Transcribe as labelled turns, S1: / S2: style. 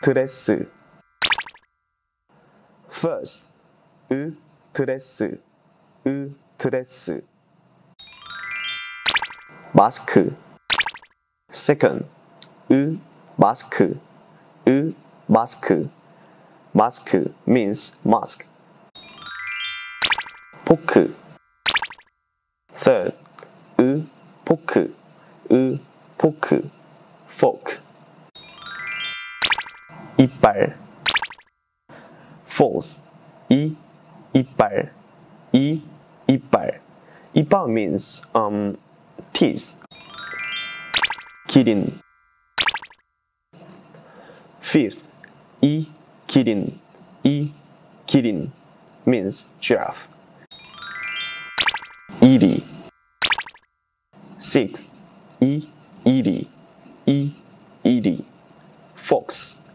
S1: 드레스. First 으 드레스. 으 드레스. 마스크. Second 으 마스크. 으 마스크. 마스크 means mask. 포크. Third 으 포크. 으 포크. Fork. 이빨. False. 이 이빨. 이 이빨. 이빨 means um teeth. 기린. Fifth. 이 기린. 이 기린 means giraffe. 이리. Sixth. 이 이리. 이 이리. Fox.